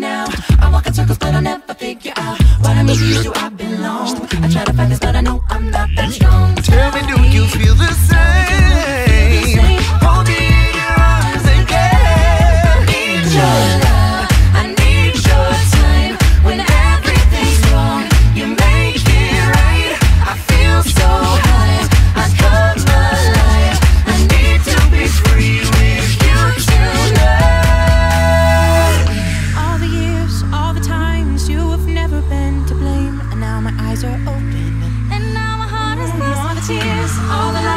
now. I walk in circles but I never figure out What I mean to do I've been lost I try to find this open. And now my heart is lost. The tears, all the